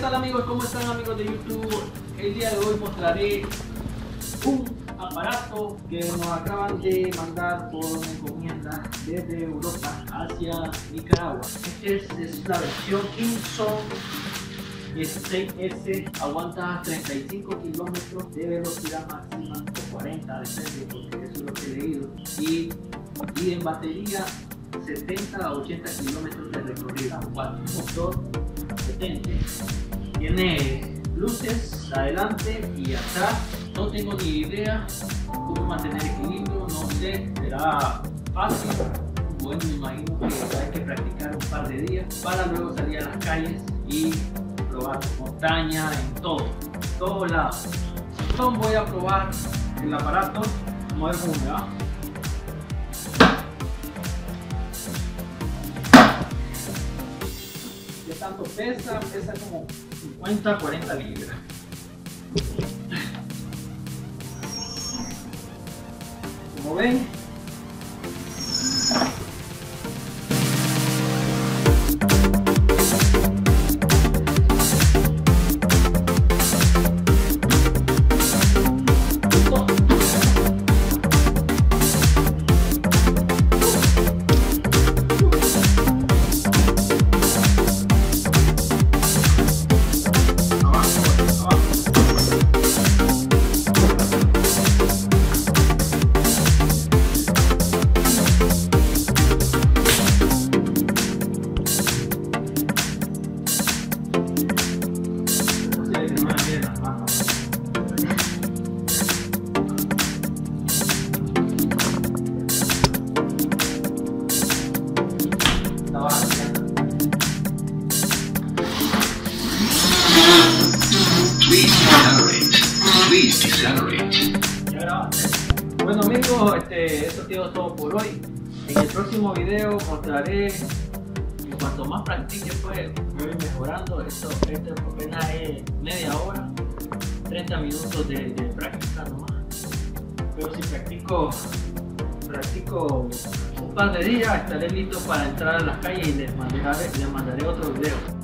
tal amigos? ¿Cómo están amigos de YouTube? El día de hoy mostraré un aparato que nos acaban de mandar por encomienda desde Europa hacia Nicaragua. Este es, la versión Inson 16S, aguanta 35 kilómetros de velocidad máxima o 40, depende porque eso es lo que he leído. Y, y en batería 70 a 80 kilómetros de recorrido. Un motor potente. Tiene luces adelante y atrás. No tengo ni idea cómo mantener equilibrio, no sé, será fácil. Bueno, me imagino que hay que practicar un par de días para luego salir a las calles y probar montaña, en todo, en todos lados. Entonces voy a probar el aparato, a ver cómo me va. Tanto pesa? Pesa como 50, 40 libras. Como ven, Please decelerate. Bueno amigos, este, esto ha sido todo por hoy. En el próximo video mostraré en cuanto más practique pues voy mejorando. Esto, esto apenas es media hora, 30 minutos de, de práctica nomás. Pero si practico, practico un par de días estaré listo para entrar a las calles y les mandaré, les mandaré otro video.